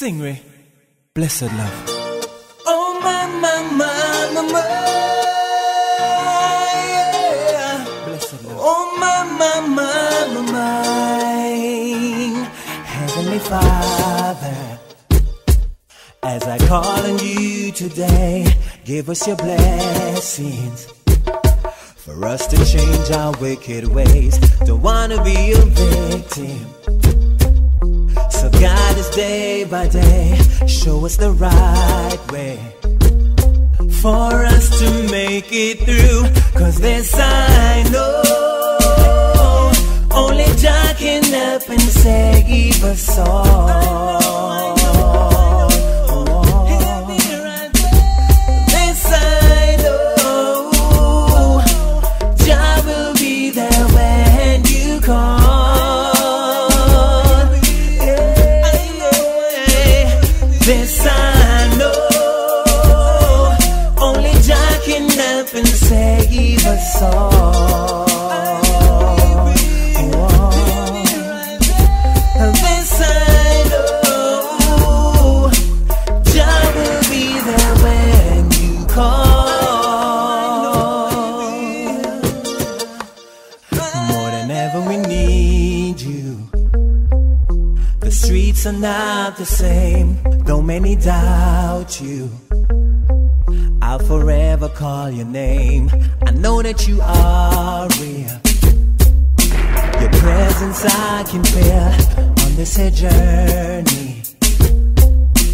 Sing Ray, blessed love. Oh my my my my my, yeah. Blessed love. Oh my my my my my, Heavenly Father. As I call on you today, give us your blessings. For us to change our wicked ways, don't wanna be a victim. So guide us day by day, show us the right way. For us to make it through, cause this I know. Only Jah can help and save us all. This I know. Only Jah can help and save us all. I will be there, and this streets are not the same, though many doubt you. I'll forever call your name. I know that you are real. Your presence I can feel on this here journey.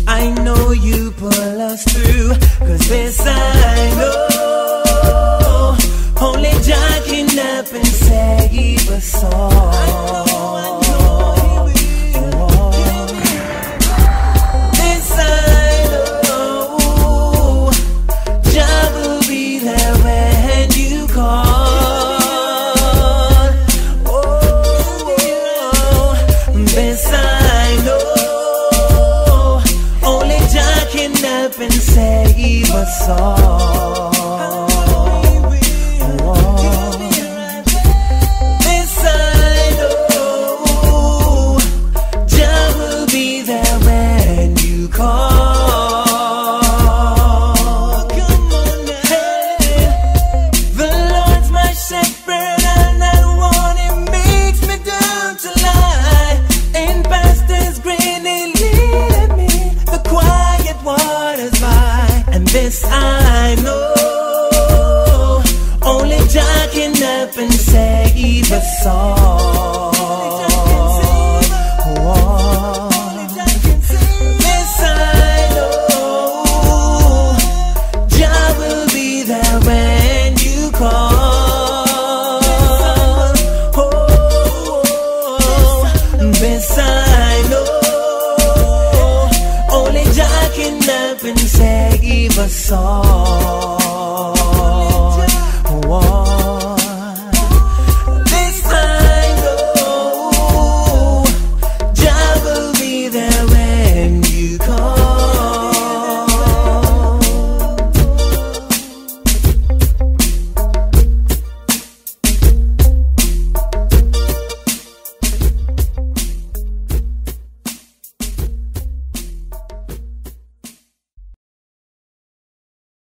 I know you pull us through, cause this I know. Only Jah can help and save us all. Can help and save us all. Help and save us all. This I know. Jah will be there when you call. Oh, this I know. Only Jah can help and save us all.